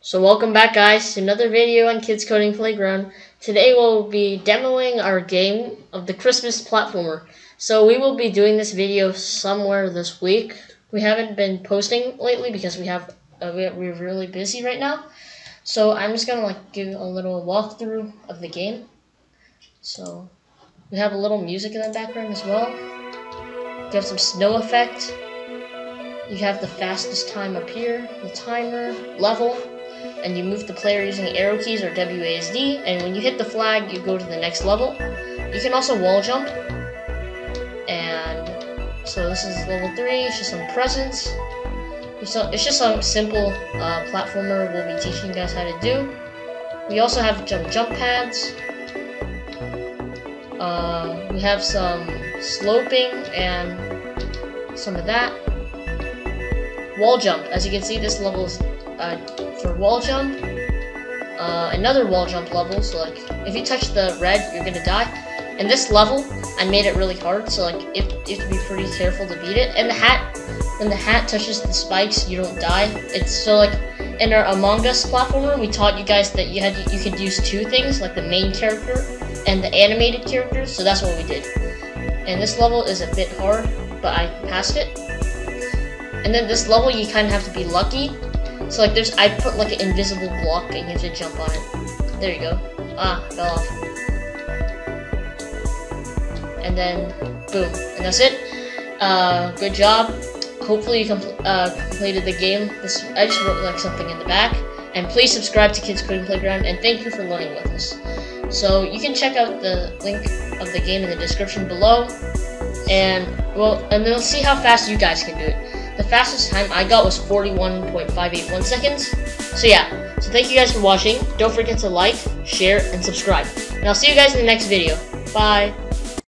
So welcome back guys to another video on Kids Coding Playground. Today we'll be demoing our game of the Christmas platformer. So we will be doing this video somewhere this week. We haven't been posting lately because we have uh, we're really busy right now. So I'm just gonna like give a little walkthrough of the game. So we have a little music in the background as well. You have some snow effect. You have the fastest time up here, the timer, level, and you move the player using arrow keys or WASD, and when you hit the flag, you go to the next level. You can also wall jump, and so this is level 3, it's just some presents. It's just some simple uh, platformer we'll be teaching you guys how to do. We also have some jump pads. Uh, we have some sloping and some of that. Wall jump. As you can see, this level is uh, for wall jump. Uh, another wall jump level, so like, if you touch the red, you're gonna die. And this level, I made it really hard, so like, you have to be pretty careful to beat it. And the hat, when the hat touches the spikes, you don't die. It's so like, in our Among Us platformer, we taught you guys that you had you could use two things, like the main character and the animated character, so that's what we did. And this level is a bit hard, but I passed it. And then this level, you kind of have to be lucky. So like there's, I put like an invisible block and you have to jump on it. There you go. Ah, fell off. And then, boom. And that's it. Uh, good job. Hopefully you compl uh, completed the game. This I just wrote like something in the back. And please subscribe to Kids Coding Playground, and thank you for learning with us. So you can check out the link of the game in the description below and well, and then we'll see how fast you guys can do it. The fastest time I got was 41.581 seconds. So yeah, so thank you guys for watching. Don't forget to like, share, and subscribe. And I'll see you guys in the next video. Bye.